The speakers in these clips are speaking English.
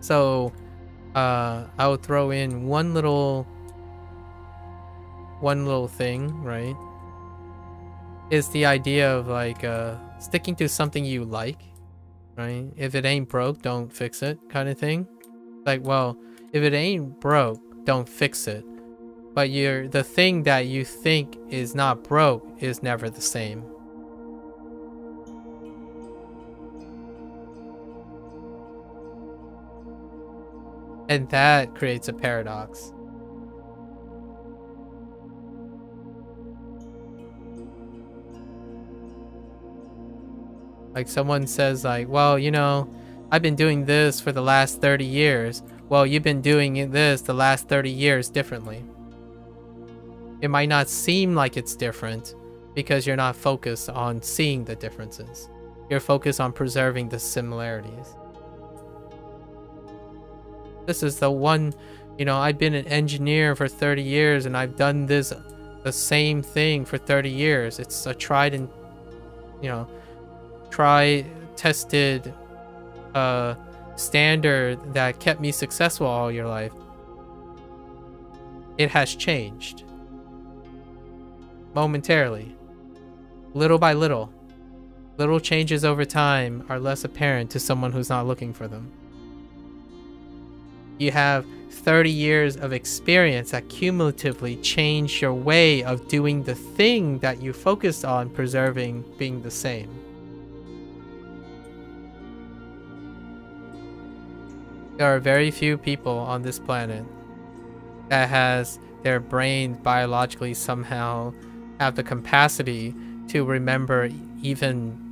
So, uh, I'll throw in one little, one little thing, right? Is the idea of like uh, sticking to something you like, right? If it ain't broke, don't fix it, kind of thing. Like, well, if it ain't broke, don't fix it. But you're the thing that you think is not broke is never the same. And that creates a paradox. Like someone says like, well, you know, I've been doing this for the last 30 years. Well, you've been doing this the last 30 years differently. It might not seem like it's different because you're not focused on seeing the differences. You're focused on preserving the similarities. This is the one, you know, I've been an engineer for 30 years and I've done this, the same thing for 30 years. It's a tried and, you know, try tested uh, standard that kept me successful all your life. It has changed. Momentarily. Little by little. Little changes over time are less apparent to someone who's not looking for them. You have 30 years of experience that cumulatively change your way of doing the thing that you focused on preserving being the same. There are very few people on this planet that has their brain biologically somehow have the capacity to remember even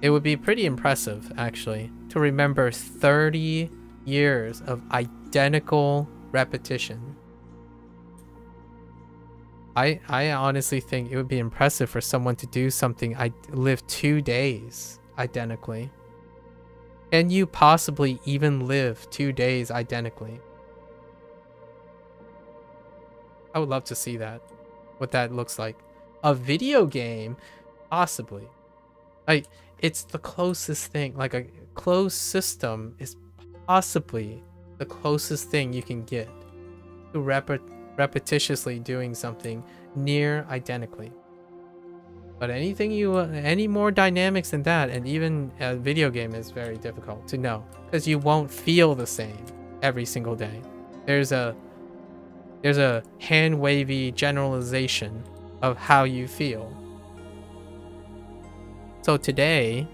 it would be pretty impressive actually to remember 30 years of identical repetition. I I honestly think it would be impressive for someone to do something I live 2 days identically. Can you possibly even live 2 days identically? I would love to see that. What that looks like. A video game? Possibly. Like, it's the closest thing. Like, a closed system is possibly the closest thing you can get to rep repetitiously doing something near identically. But anything you, uh, any more dynamics than that, and even a video game is very difficult to know because you won't feel the same every single day. There's a, there's a hand wavy generalization of how you feel. So today,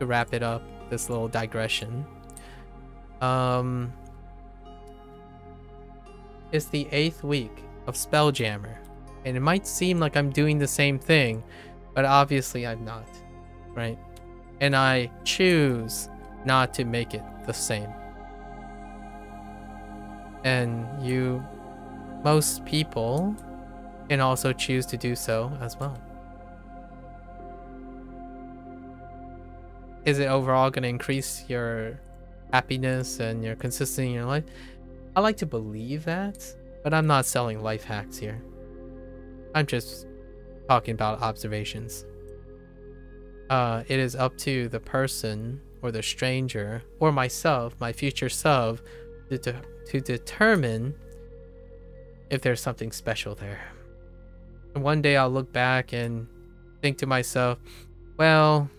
to wrap it up, this little digression, um, is the eighth week of Spelljammer. And it might seem like I'm doing the same thing, but obviously I'm not, right? And I choose not to make it the same. And you, most people, can also choose to do so as well. Is it overall going to increase your happiness and your consistency in your life? I like to believe that, but I'm not selling life hacks here. I'm just talking about observations. Uh, it is up to the person or the stranger or myself, my future self, to, de to determine if there's something special there. And one day I'll look back and think to myself, well,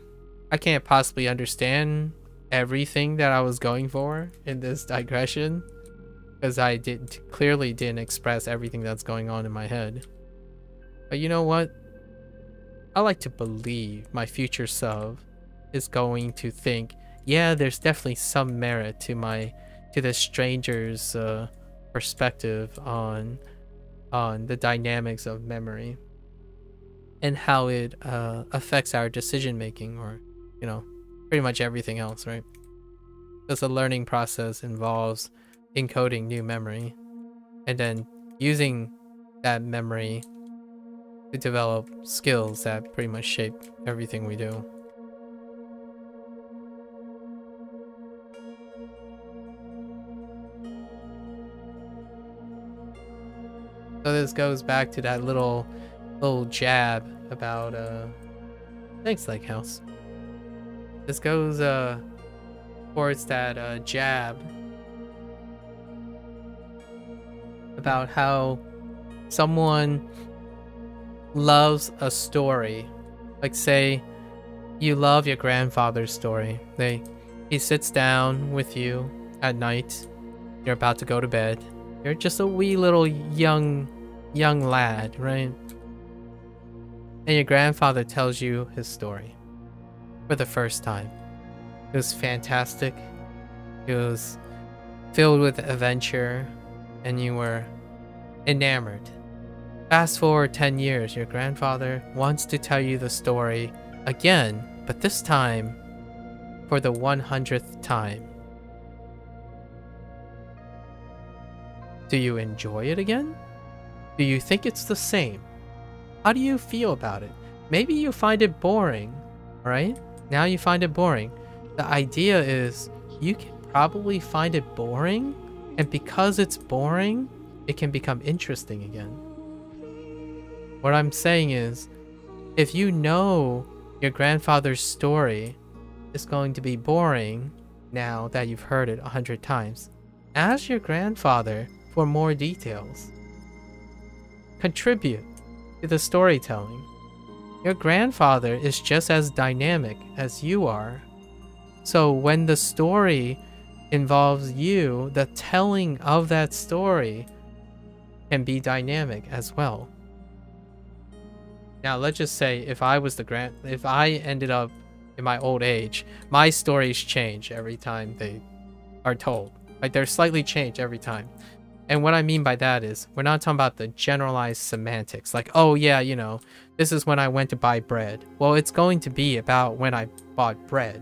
I can't possibly understand everything that I was going for in this digression because I did clearly didn't express everything that's going on in my head. But you know what? I like to believe my future self is going to think, yeah, there's definitely some merit to my to the stranger's uh, perspective on on the dynamics of memory and how it uh, affects our decision making or you know pretty much everything else right because the learning process involves encoding new memory and then using that memory to develop skills that pretty much shape everything we do. So this goes back to that little little jab about uh thanks Lake House. This goes uh towards that uh, jab about how someone loves a story. Like say you love your grandfather's story. They he sits down with you at night. You're about to go to bed. You're just a wee little young young lad, right? And your grandfather tells you his story for the first time. It was fantastic. It was filled with adventure and you were enamored. Fast forward 10 years, your grandfather wants to tell you the story again, but this time for the 100th time. Do you enjoy it again? Do you think it's the same? How do you feel about it? Maybe you find it boring, right? Now you find it boring. The idea is you can probably find it boring, and because it's boring, it can become interesting again. What I'm saying is, if you know your grandfather's story is going to be boring now that you've heard it a hundred times, ask your grandfather for more details. Contribute to the storytelling. Your grandfather is just as dynamic as you are. So when the story involves you, the telling of that story can be dynamic as well. Now, let's just say if I was the grand, if I ended up in my old age, my stories change every time they are told. Like they're slightly changed every time. And what I mean by that is, we're not talking about the generalized semantics, like, oh yeah, you know, this is when I went to buy bread. Well, it's going to be about when I bought bread.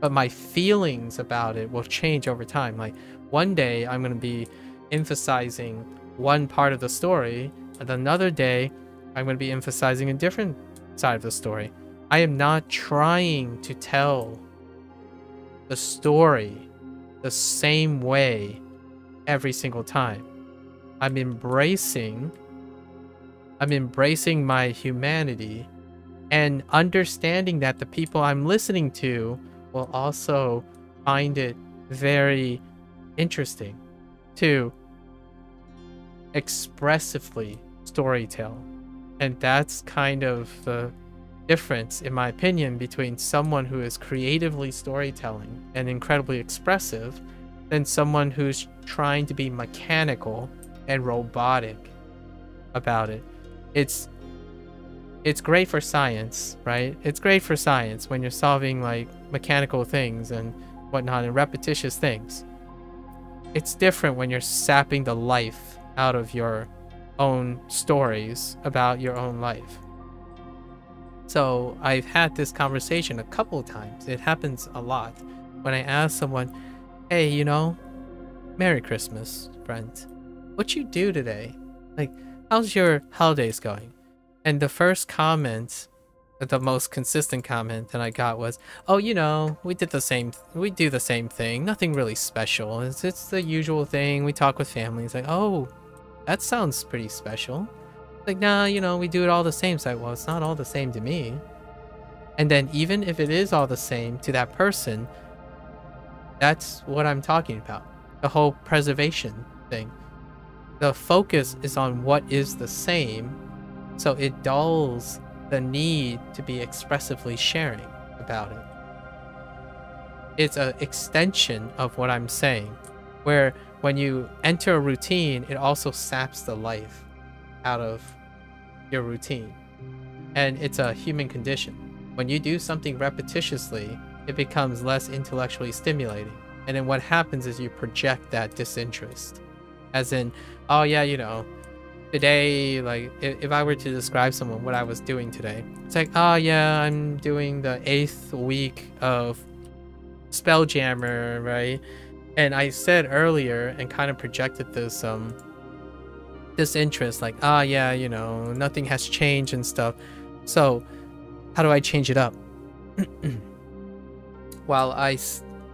But my feelings about it will change over time. Like, one day I'm going to be emphasizing one part of the story, and another day I'm going to be emphasizing a different side of the story. I am not trying to tell the story the same way every single time. I'm embracing I'm embracing my humanity and understanding that the people I'm listening to will also find it very interesting to expressively storytell. And that's kind of the difference, in my opinion, between someone who is creatively storytelling and incredibly expressive than someone who's trying to be mechanical and robotic about it. It's it's great for science, right? It's great for science when you're solving like mechanical things and whatnot and repetitious things. It's different when you're sapping the life out of your own stories about your own life. So I've had this conversation a couple times. It happens a lot when I ask someone, hey, you know, Merry Christmas, friend. What you do today? Like, how's your holidays going? And the first comment, the most consistent comment that I got was, oh, you know, we did the same, we do the same thing. Nothing really special. It's, it's the usual thing. We talk with families. Like, oh, that sounds pretty special. Like, nah, you know, we do it all the same. So, like, well, it's not all the same to me. And then even if it is all the same to that person, that's what I'm talking about. The whole preservation thing. The focus is on what is the same, so it dulls the need to be expressively sharing about it. It's an extension of what I'm saying, where when you enter a routine, it also saps the life out of your routine. And it's a human condition. When you do something repetitiously, it becomes less intellectually stimulating. And then what happens is you project that disinterest. As in, oh yeah, you know, today, like, if, if I were to describe someone what I was doing today, it's like, oh yeah, I'm doing the eighth week of Spelljammer, right? And I said earlier and kind of projected this, um, this interest, like, ah, oh, yeah, you know, nothing has changed and stuff. So, how do I change it up? well I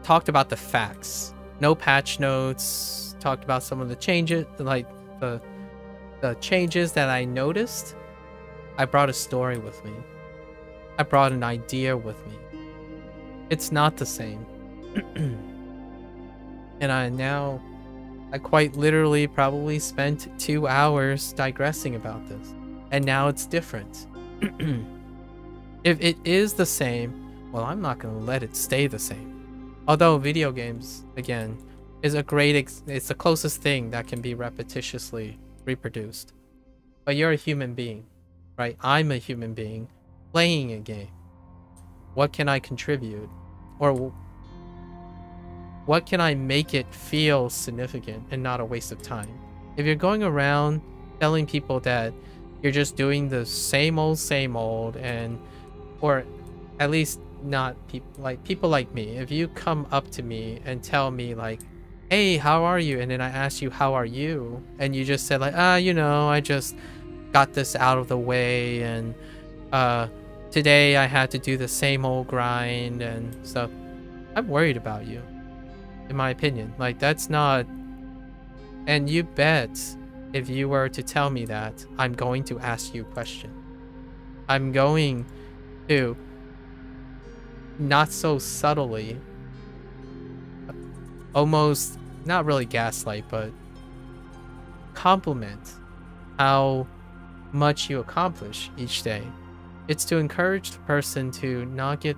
talked about the facts, no patch notes, talked about some of the changes, like the the changes that I noticed. I brought a story with me. I brought an idea with me. It's not the same. And I now, I quite literally probably spent two hours digressing about this. And now it's different. if it is the same, well, I'm not going to let it stay the same. Although video games, again, is a great, it's the closest thing that can be repetitiously reproduced. But you're a human being, right? I'm a human being playing a game. What can I contribute? Or what can I make it feel significant and not a waste of time? If you're going around telling people that you're just doing the same old, same old, and, or at least not people like people like me. If you come up to me and tell me like, hey, how are you? And then I asked you, how are you? And you just said like, ah, you know, I just got this out of the way and, uh, today I had to do the same old grind and stuff. I'm worried about you in my opinion. Like, that's not... And you bet if you were to tell me that, I'm going to ask you a question. I'm going to, not so subtly, almost, not really gaslight, but compliment how much you accomplish each day. It's to encourage the person to not get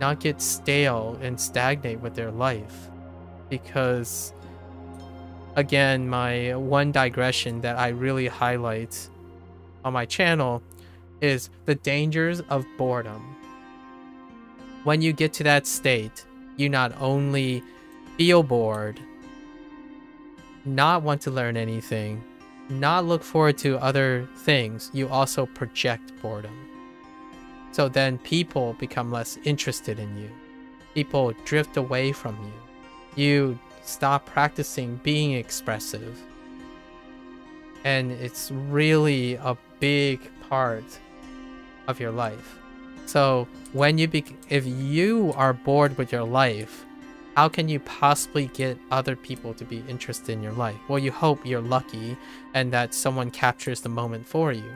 not get stale and stagnate with their life. Because, again, my one digression that I really highlight on my channel is the dangers of boredom. When you get to that state, you not only feel bored, not want to learn anything, not look forward to other things, you also project boredom. So then people become less interested in you. People drift away from you. You stop practicing being expressive. And it's really a big part of your life. So when you be if you are bored with your life, how can you possibly get other people to be interested in your life? Well, you hope you're lucky and that someone captures the moment for you.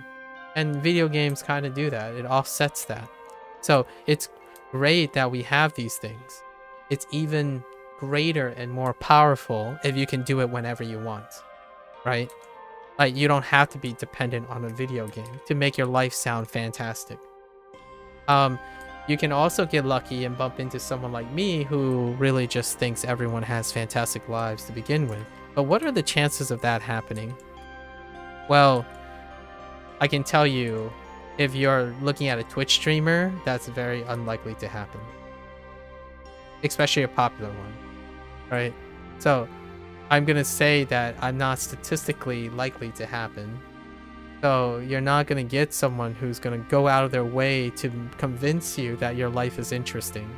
And video games kind of do that. It offsets that. So it's great that we have these things. It's even greater and more powerful if you can do it whenever you want, right? Like you don't have to be dependent on a video game to make your life sound fantastic. Um, you can also get lucky and bump into someone like me who really just thinks everyone has fantastic lives to begin with. But what are the chances of that happening? Well, I can tell you, if you're looking at a Twitch streamer, that's very unlikely to happen. Especially a popular one, right? So, I'm gonna say that I'm not statistically likely to happen. So, you're not gonna get someone who's gonna go out of their way to convince you that your life is interesting.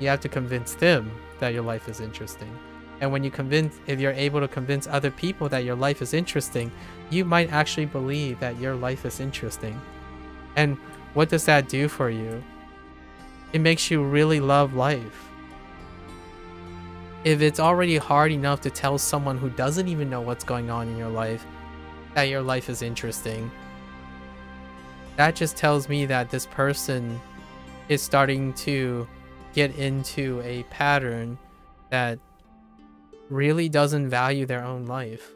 You have to convince them that your life is interesting. And when you convince, if you're able to convince other people that your life is interesting, you might actually believe that your life is interesting. And what does that do for you? It makes you really love life. If it's already hard enough to tell someone who doesn't even know what's going on in your life that your life is interesting, that just tells me that this person is starting to get into a pattern that really doesn't value their own life.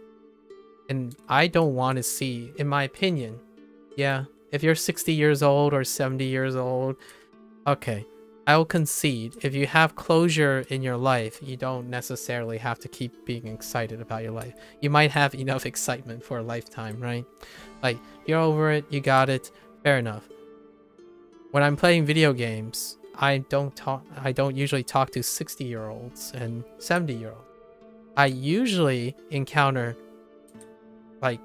And I don't want to see, in my opinion, yeah, if you're 60 years old or 70 years old, okay, I'll concede. If you have closure in your life, you don't necessarily have to keep being excited about your life. You might have enough excitement for a lifetime, right? Like, you're over it, you got it, fair enough. When I'm playing video games, I don't talk I don't usually talk to 60 year olds and 70 year olds. I usually encounter like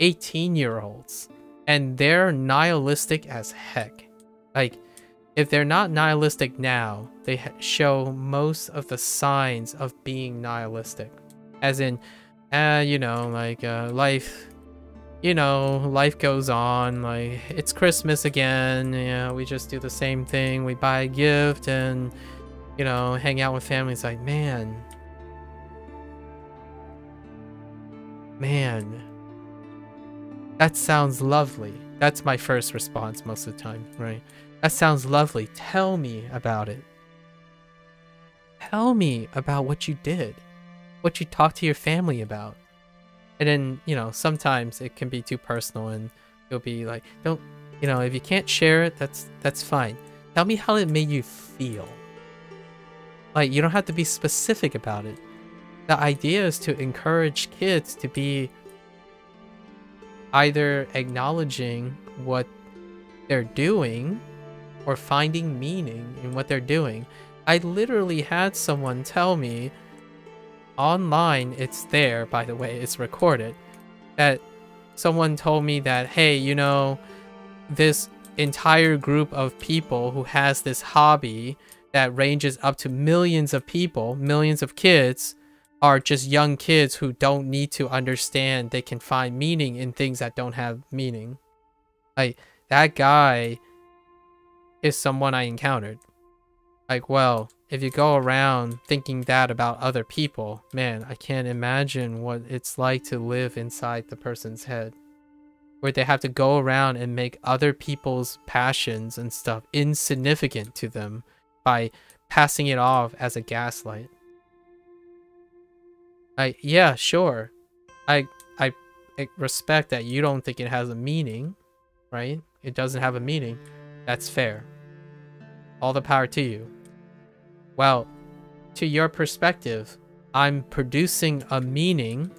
18 year olds and they're nihilistic as heck. Like, if they're not nihilistic now, they show most of the signs of being nihilistic. As in, uh, you know, like, uh, life, you know, life goes on, like, it's Christmas again, you know, we just do the same thing, we buy a gift and, you know, hang out with families. Like, man, man, that sounds lovely. That's my first response most of the time, right? That sounds lovely. Tell me about it. Tell me about what you did. what you talked to your family about. And then, you know, sometimes it can be too personal and you'll be like, don't, you know, if you can't share it, that's that's fine. Tell me how it made you feel. Like, you don't have to be specific about it. The idea is to encourage kids to be either acknowledging what they're doing or finding meaning in what they're doing. I literally had someone tell me online, it's there, by the way, it's recorded, that someone told me that, hey, you know, this entire group of people who has this hobby that ranges up to millions of people, millions of kids, are just young kids who don't need to understand they can find meaning in things that don't have meaning. Like, that guy is someone I encountered. Like, well, if you go around thinking that about other people, man, I can't imagine what it's like to live inside the person's head. Where they have to go around and make other people's passions and stuff insignificant to them by passing it off as a gaslight. I yeah, sure. I I, I respect that you don't think it has a meaning, right? It doesn't have a meaning. That's fair. All the power to you. Well, to your perspective, I'm producing a meaning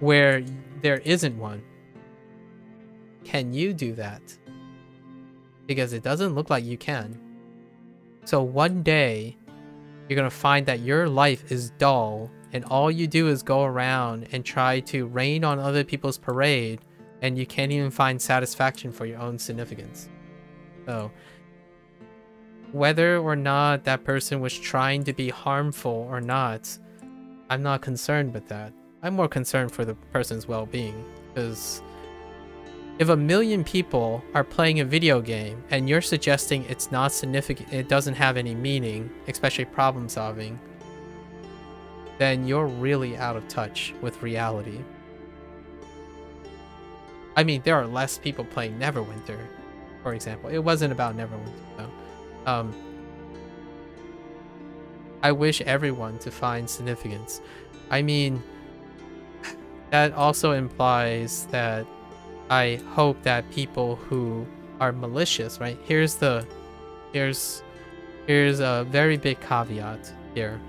where there isn't one. Can you do that? Because it doesn't look like you can. So one day, you're going to find that your life is dull and all you do is go around and try to rain on other people's parade and you can't even find satisfaction for your own significance. So, whether or not that person was trying to be harmful or not, I'm not concerned with that. I'm more concerned for the person's well-being because if a million people are playing a video game and you're suggesting it's not significant, it doesn't have any meaning, especially problem solving, then you're really out of touch with reality. I mean, there are less people playing Neverwinter, for example. It wasn't about Neverwinter, though. Um, I wish everyone to find significance. I mean, that also implies that I hope that people who are malicious, right? Here's the, here's, here's a very big caveat here.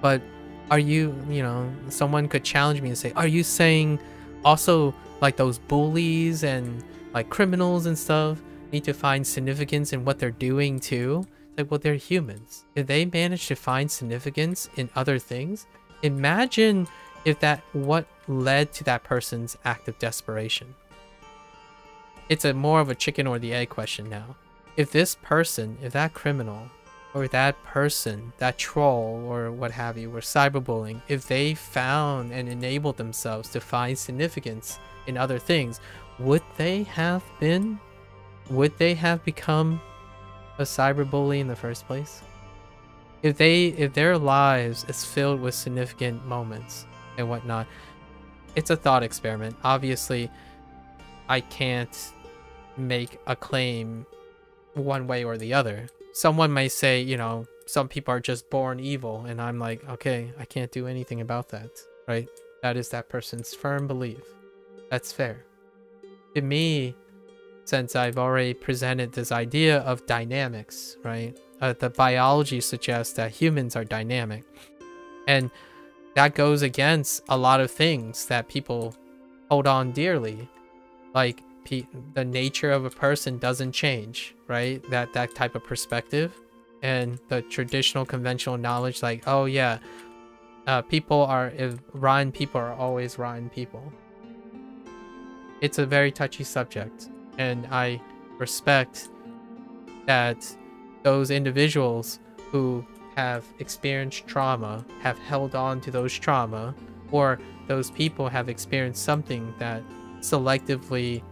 But are you, you know, someone could challenge me and say, are you saying also like those bullies and like criminals and stuff need to find significance in what they're doing too? Like, well, they're humans. If they manage to find significance in other things, imagine if that what led to that person's act of desperation. It's a more of a chicken or the egg question now. If this person, if that criminal or that person, that troll or what have you, were cyberbullying, if they found and enabled themselves to find significance in other things, would they have been, would they have become a cyberbully in the first place? If they, if their lives is filled with significant moments and whatnot, it's a thought experiment. Obviously, I can't make a claim one way or the other someone may say, you know, some people are just born evil, and I'm like, okay, I can't do anything about that, right? That is that person's firm belief. That's fair. To me, since I've already presented this idea of dynamics, right? Uh, the biology suggests that humans are dynamic. And that goes against a lot of things that people hold on dearly. Like the nature of a person doesn't change, right? That that type of perspective and the traditional conventional knowledge like, oh yeah, uh, people are if rotten people are always rotten people. It's a very touchy subject, and I respect that those individuals who have experienced trauma have held on to those trauma, or those people have experienced something that selectively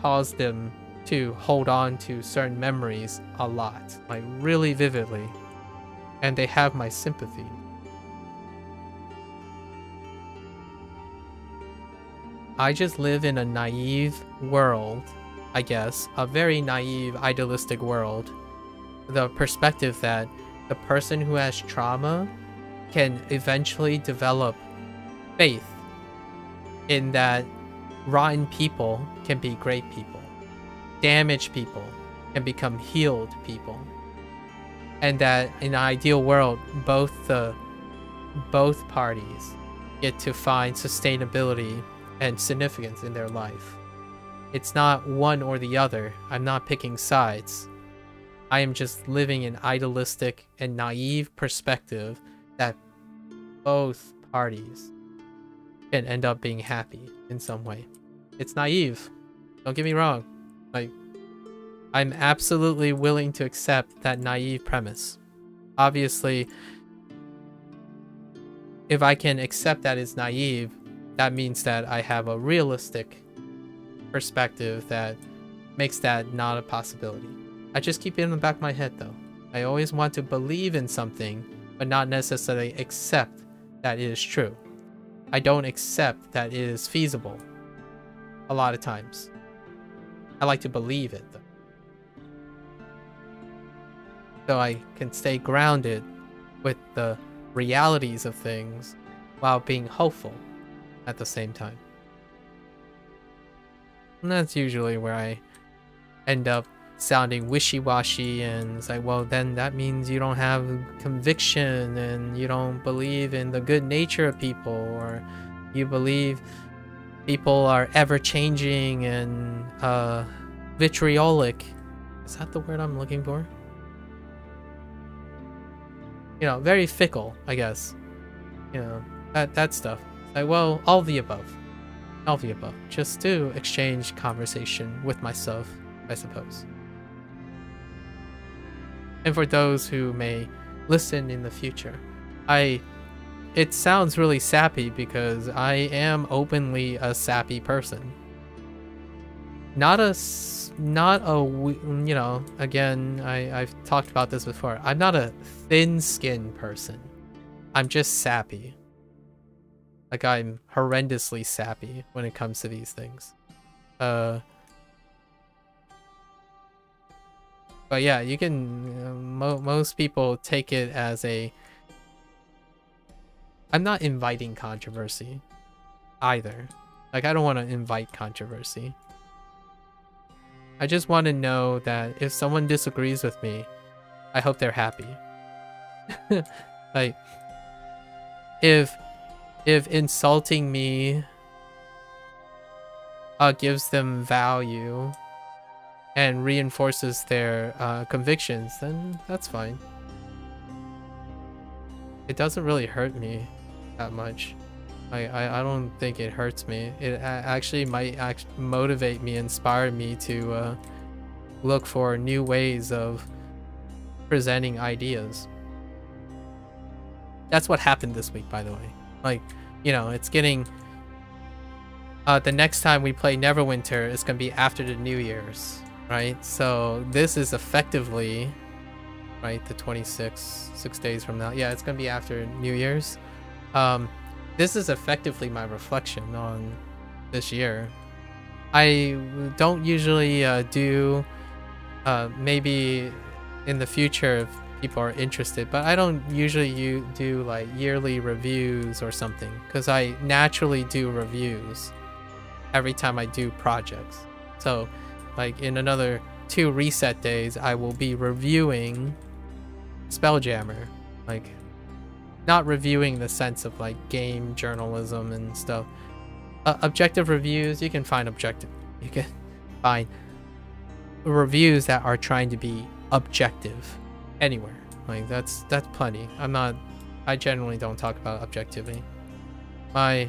caused them to hold on to certain memories a lot, like really vividly, and they have my sympathy. I just live in a naive world, I guess, a very naive, idealistic world. The perspective that the person who has trauma can eventually develop faith in that rotten people can be great people, damaged people can become healed people, and that in an ideal world, both the both parties get to find sustainability and significance in their life. It's not one or the other. I'm not picking sides. I am just living an idealistic and naive perspective that both parties can end up being happy in some way. It's naive. Don't get me wrong. Like, I'm absolutely willing to accept that naive premise. Obviously, if I can accept that it's naive, that means that I have a realistic perspective that makes that not a possibility. I just keep it in the back of my head though. I always want to believe in something, but not necessarily accept that it is true. I don't accept that it is feasible a lot of times. I like to believe it though. So I can stay grounded with the realities of things while being hopeful at the same time. And that's usually where I end up sounding wishy-washy and it's like, well, then that means you don't have conviction and you don't believe in the good nature of people or you believe people are ever-changing and uh, vitriolic. Is that the word I'm looking for? You know, very fickle, I guess. You know, that, that stuff. Like, well, all the above. Above. Just to exchange conversation with myself, I suppose. And for those who may listen in the future, I it sounds really sappy because I am openly a sappy person. Not a not a you know, again, I I've talked about this before. I'm not a thin-skinned person. I'm just sappy. Like I'm horrendously sappy when it comes to these things. Uh But yeah, you can uh, mo most people take it as a I'm not inviting controversy either. Like I don't want to invite controversy. I just want to know that if someone disagrees with me, I hope they're happy. like if if insulting me uh, gives them value and reinforces their uh, convictions, then that's fine. It doesn't really hurt me that much. I, I, I don't think it hurts me. It actually might act motivate me, inspire me to uh, look for new ways of presenting ideas. That's what happened this week, by the way. Like, you know, it's getting... Uh, the next time we play Neverwinter is going to be after the New Year's, right? So this is effectively, right, the 26, six days from now. Yeah, it's going to be after New Year's. Um, this is effectively my reflection on this year. I don't usually uh, do, uh, maybe in the future if people are interested, but I don't usually do like yearly reviews or something because I naturally do reviews every time I do projects. So like in another two reset days, I will be reviewing Spelljammer. Like not reviewing the sense of like game journalism and stuff. Uh, objective reviews, you can find objective. You can find reviews that are trying to be objective anywhere. Like that's that's plenty. I'm not. I generally don't talk about objectivity. My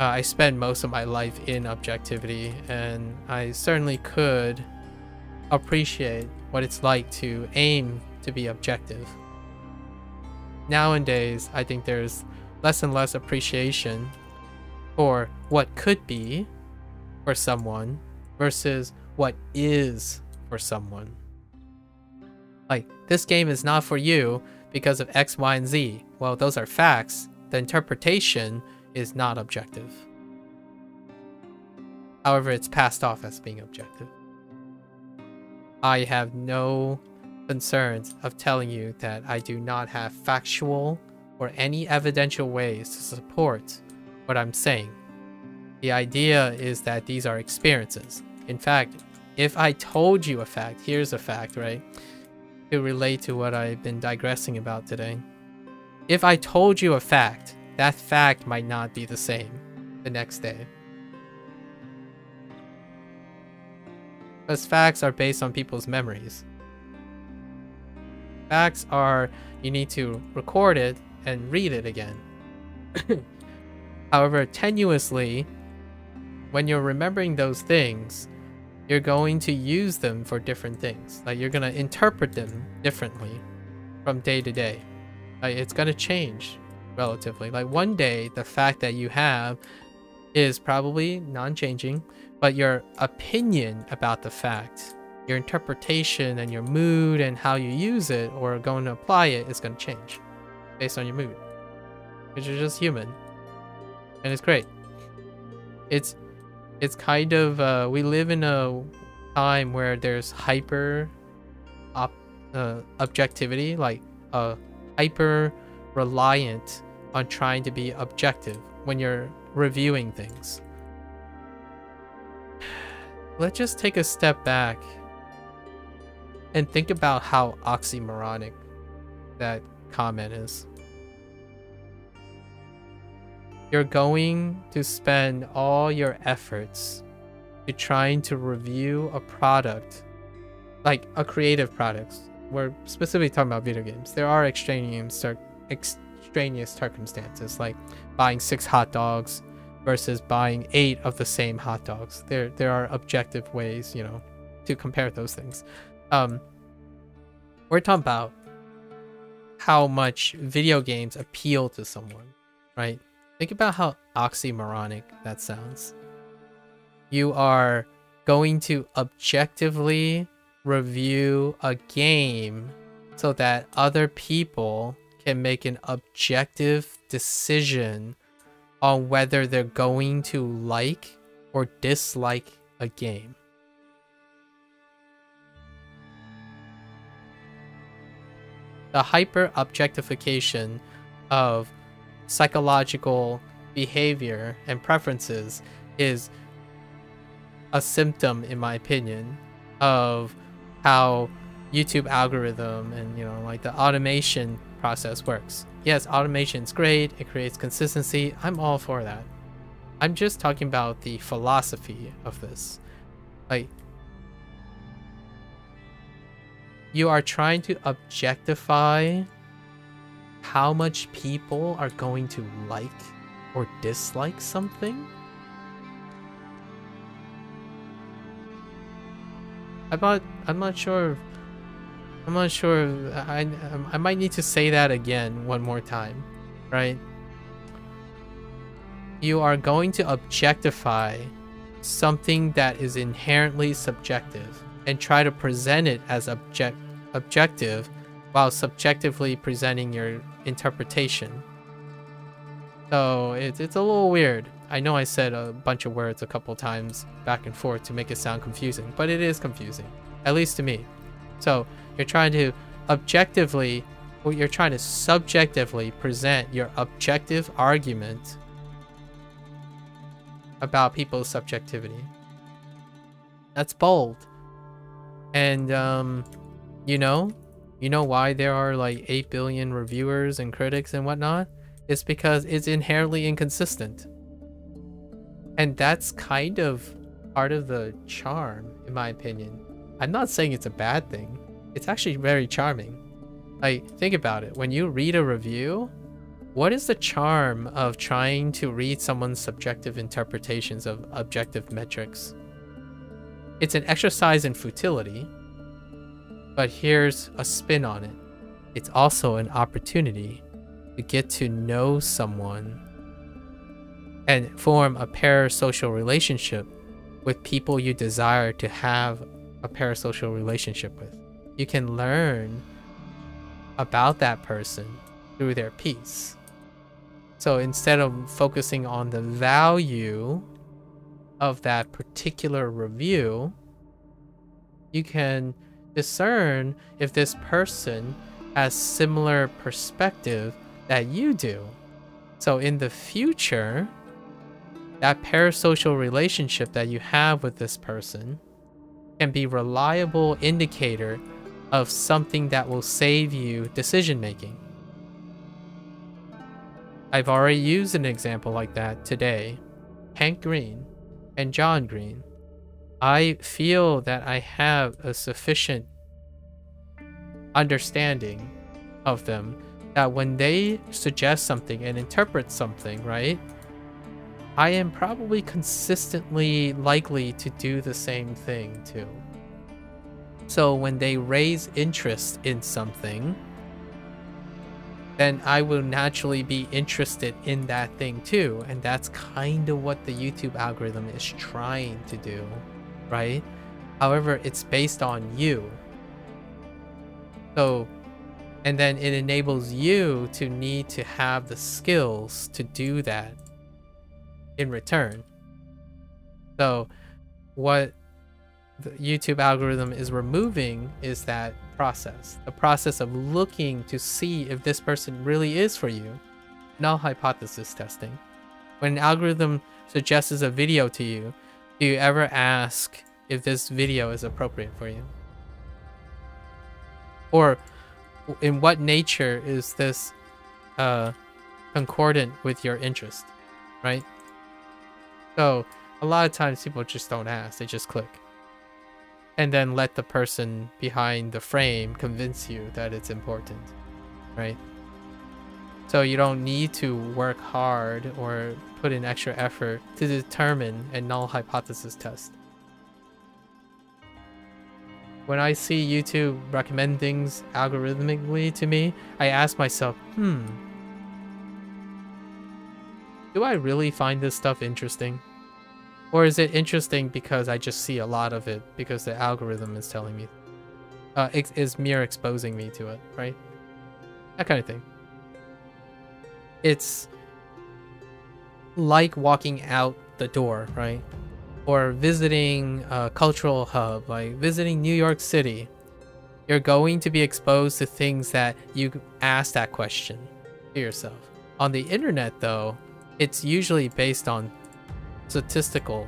uh, I spend most of my life in objectivity, and I certainly could appreciate what it's like to aim to be objective nowadays, I think there's less and less appreciation for what could be for someone versus what is for someone. Like, this game is not for you because of X, Y, and Z. Well, those are facts. The interpretation is not objective. However, it's passed off as being objective. I have no concerns of telling you that I do not have factual or any evidential ways to support what I'm saying. The idea is that these are experiences. In fact, if I told you a fact, here's a fact, right? To relate to what I've been digressing about today. If I told you a fact, that fact might not be the same the next day. Because facts are based on people's memories. Facts are, you need to record it and read it again. However, tenuously, when you're remembering those things, you're going to use them for different things. Like you're going to interpret them differently from day to day. Like it's going to change relatively. Like one day, the fact that you have is probably non-changing, but your opinion about the fact, your interpretation and your mood and how you use it or going to apply it is going to change based on your mood. Because you're just human. And it's great. It's it's kind of uh, we live in a time where there's hyper op, uh, objectivity, like uh, hyper reliant on trying to be objective when you're reviewing things. Let's just take a step back and think about how oxymoronic that comment is. You're going to spend all your efforts to trying to review a product, like a creative product. We're specifically talking about video games. There are extraneous, circumstances, like buying six hot dogs versus buying eight of the same hot dogs. There, there are objective ways, you know, to compare those things. Um, we're talking about how much video games appeal to someone, right? Think about how oxymoronic that sounds. You are going to objectively review a game so that other people can make an objective decision on whether they're going to like or dislike a game. The hyper objectification of psychological behavior and preferences is a symptom, in my opinion, of how YouTube algorithm and you know like the automation process works. Yes, automation is great. It creates consistency. I'm all for that. I'm just talking about the philosophy of this. Like you are trying to objectify how much people are going to like or dislike something? I'm not, I'm not sure. I'm not sure. I, I might need to say that again one more time, right? You are going to objectify something that is inherently subjective and try to present it as object objective while subjectively presenting your interpretation. So it's, it's a little weird. I know I said a bunch of words a couple times back and forth to make it sound confusing, but it is confusing, at least to me. So you're trying to objectively, well, you're trying to subjectively present your objective argument about people's subjectivity. That's bold. And, um, you know, you know why there are like 8 billion reviewers and critics and whatnot? It's because it's inherently inconsistent. And that's kind of part of the charm, in my opinion. I'm not saying it's a bad thing. It's actually very charming. Like, think about it. When you read a review, what is the charm of trying to read someone's subjective interpretations of objective metrics? It's an exercise in futility, but here's a spin on it. It's also an opportunity to get to know someone and form a parasocial relationship with people you desire to have a parasocial relationship with. You can learn about that person through their piece. So instead of focusing on the value of that particular review, you can discern if this person has similar perspective that you do. So in the future, that parasocial relationship that you have with this person can be reliable indicator of something that will save you decision making. I've already used an example like that today. Hank Green and John Green. I feel that I have a sufficient understanding of them that when they suggest something and interpret something, right? I am probably consistently likely to do the same thing too. So when they raise interest in something, then I will naturally be interested in that thing too. And that's kind of what the YouTube algorithm is trying to do, right? However, it's based on you. So, and then it enables you to need to have the skills to do that in return. So what the YouTube algorithm is removing is that process. The process of looking to see if this person really is for you. Null hypothesis testing. When an algorithm suggests a video to you, do you ever ask if this video is appropriate for you? Or in what nature is this uh, concordant with your interest, right? So a lot of times people just don't ask, they just click. And then let the person behind the frame convince you that it's important, right? So you don't need to work hard or put in extra effort to determine a null hypothesis test. When I see YouTube recommend things algorithmically to me, I ask myself, hmm, do I really find this stuff interesting? Or is it interesting because I just see a lot of it because the algorithm is telling me, uh, is mere exposing me to it, right? That kind of thing. It's like walking out the door, right? Or visiting a cultural hub, like visiting New York City. You're going to be exposed to things that you ask that question to yourself. On the internet, though, it's usually based on statistical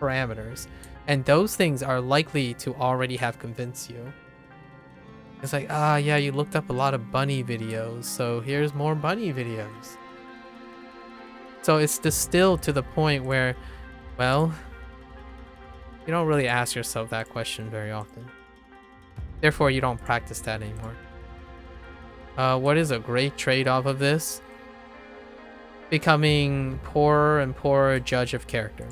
parameters. And those things are likely to already have convinced you. It's like, ah, yeah, you looked up a lot of bunny videos, so here's more bunny videos. So it's distilled to the point where, well, you don't really ask yourself that question very often. Therefore, you don't practice that anymore. Uh, what is a great trade-off of this? becoming poorer and poorer judge of character.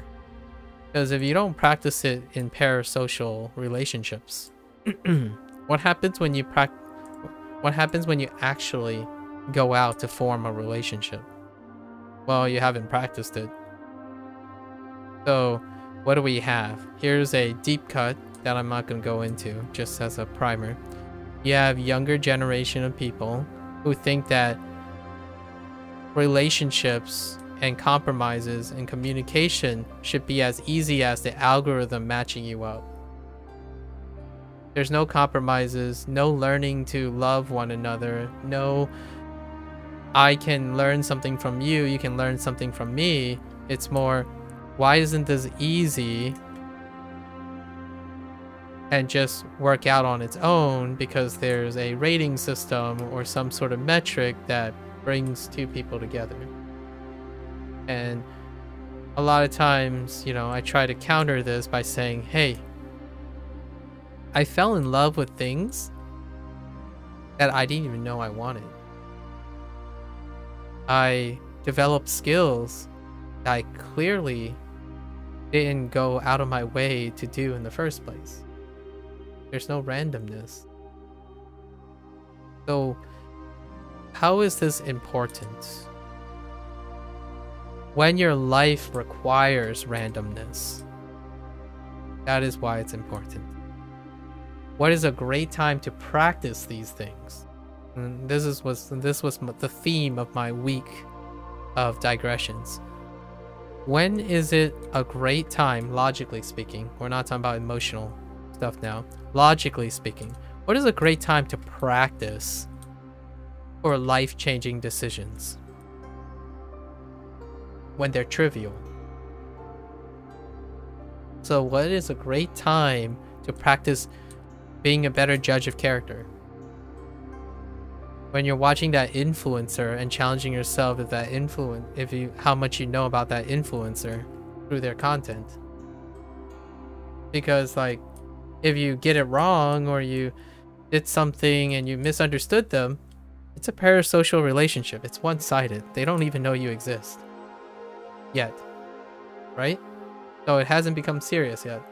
Because if you don't practice it in parasocial relationships, what happens when you prac what happens when you actually go out to form a relationship? Well, you haven't practiced it. So, what do we have? Here's a deep cut that I'm not going to go into, just as a primer. You have younger generation of people who think that relationships and compromises and communication should be as easy as the algorithm matching you up. There's no compromises, no learning to love one another, no I can learn something from you, you can learn something from me. It's more, why isn't this easy and just work out on its own because there's a rating system or some sort of metric that brings two people together. And a lot of times, you know, I try to counter this by saying, hey, I fell in love with things that I didn't even know I wanted. I developed skills that I clearly didn't go out of my way to do in the first place. There's no randomness. So, how is this important? When your life requires randomness, that is why it's important. What is a great time to practice these things? This is was this was the theme of my week of digressions. When is it a great time, logically speaking? We're not talking about emotional stuff now. Logically speaking, what is a great time to practice or life-changing decisions when they're trivial. So what is a great time to practice being a better judge of character? When you're watching that influencer and challenging yourself if that influence if you how much you know about that influencer through their content. Because like if you get it wrong or you did something and you misunderstood them, it's a parasocial relationship. It's one-sided. They don't even know you exist. Yet. Right? So it hasn't become serious yet.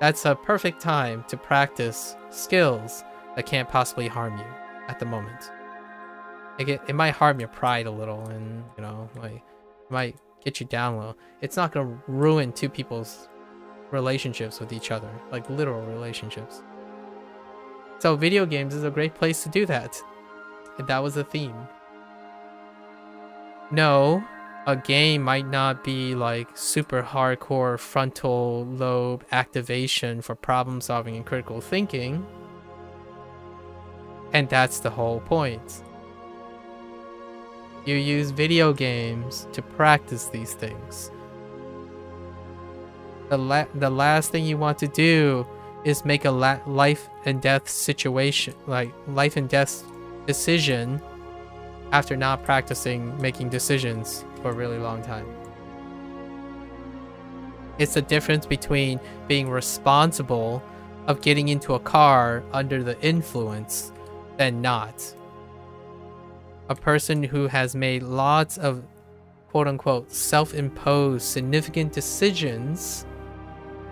That's a perfect time to practice skills that can't possibly harm you at the moment. It, it might harm your pride a little and, you know, like, it might get you down low. It's not going to ruin two people's relationships with each other, like literal relationships. So video games is a great place to do that. And that was the theme. No, a game might not be like super hardcore frontal lobe activation for problem solving and critical thinking. And that's the whole point. You use video games to practice these things. The, la the last thing you want to do is make a life and death situation, like life and death decision after not practicing making decisions for a really long time. It's the difference between being responsible of getting into a car under the influence than not. A person who has made lots of quote unquote self imposed significant decisions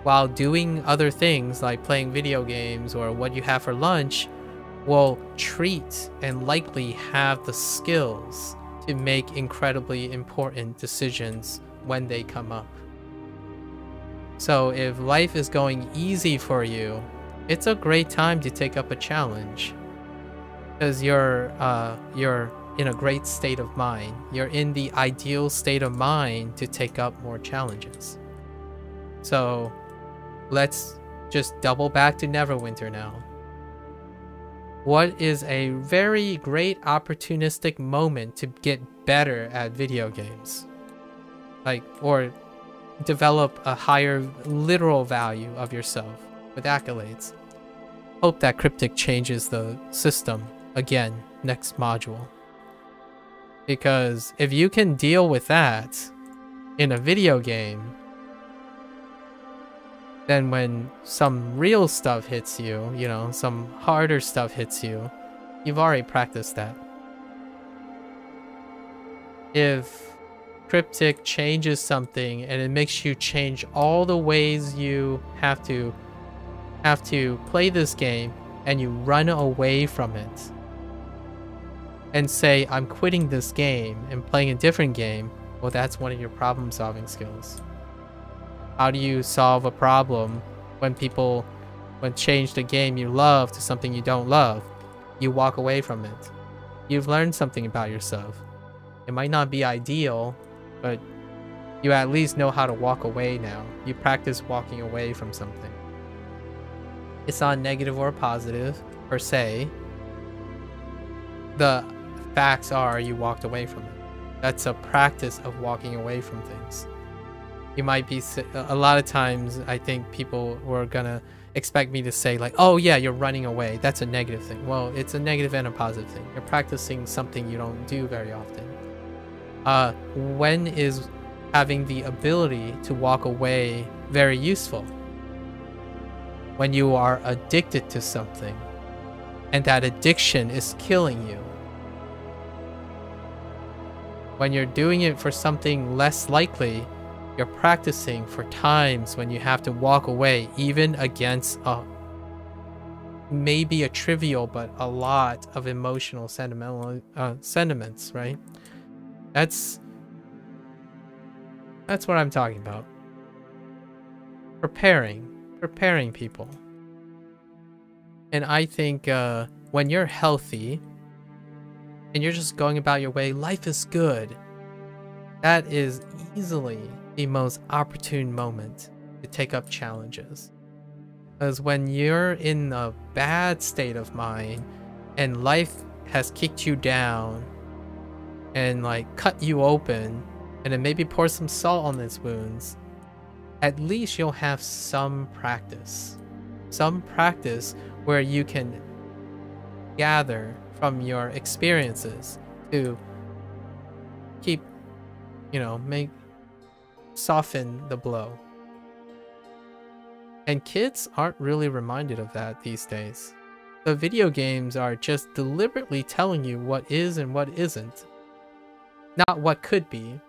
while doing other things like playing video games or what you have for lunch will treat and likely have the skills to make incredibly important decisions when they come up. So if life is going easy for you, it's a great time to take up a challenge. Because you're, uh, you're in a great state of mind. You're in the ideal state of mind to take up more challenges. So let's just double back to Neverwinter now what is a very great opportunistic moment to get better at video games. Like, or develop a higher literal value of yourself with accolades. Hope that Cryptic changes the system again next module. Because if you can deal with that in a video game, then when some real stuff hits you, you know, some harder stuff hits you, you've already practiced that. If Cryptic changes something and it makes you change all the ways you have to have to play this game and you run away from it and say, I'm quitting this game and playing a different game, well, that's one of your problem solving skills. How do you solve a problem when people when change the game you love to something you don't love? You walk away from it. You've learned something about yourself. It might not be ideal, but you at least know how to walk away now. You practice walking away from something. It's not negative or positive, per se. The facts are you walked away from it. That's a practice of walking away from things. You might be a lot of times i think people were gonna expect me to say like oh yeah you're running away. That's a negative thing. Well it's a negative and a positive thing. You're practicing something you don't do very often. Uh when is having the ability to walk away very useful? When you are addicted to something and that addiction is killing you when you're doing it for something less likely you're practicing for times when you have to walk away, even against a maybe a trivial but a lot of emotional sentimental uh, sentiments, right? That's that's what I'm talking about. Preparing, preparing people. And I think uh, when you're healthy and you're just going about your way, life is good. That is easily the most opportune moment to take up challenges. Because when you're in a bad state of mind and life has kicked you down and like cut you open and then maybe pour some salt on its wounds, at least you'll have some practice. Some practice where you can gather from your experiences to keep, you know, make soften the blow. And kids aren't really reminded of that these days. The video games are just deliberately telling you what is and what isn't. Not what could be,